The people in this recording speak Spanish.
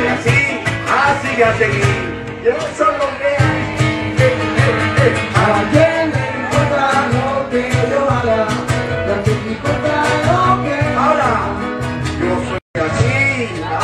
que así, así que a seguir. Yo solo a quién le importa lo que yo haga, a quién le importa lo que ahora yo soy así.